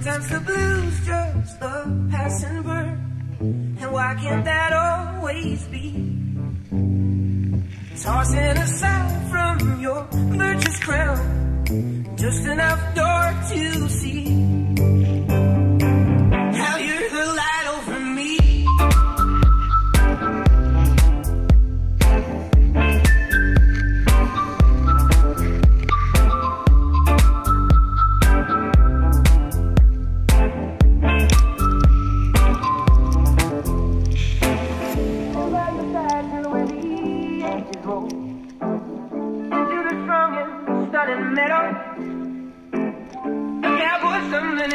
Sometimes the blues just a passing bird. And why can't that always be? Tossing aside from your virtuous crown, just enough dark to see. in the middle. Yeah, put.